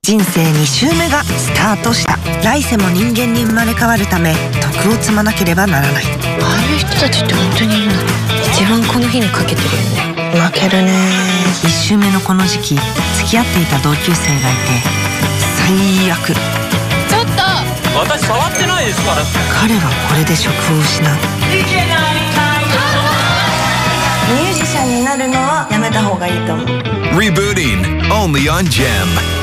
人生2周目がスタートした。来世も人間に生まれ変わるため徳を積まなければならない。ああいう人たちって本当にいるんだ一番この日にかけてるよね。負けるね。1周目のこの時期付き合っていた同級生がいて最悪。ちょっと！私触ってないですから。彼はこれで職を失う。ミュージシャンになるのはやめた方がいいと思う。Rebooting only on Gem.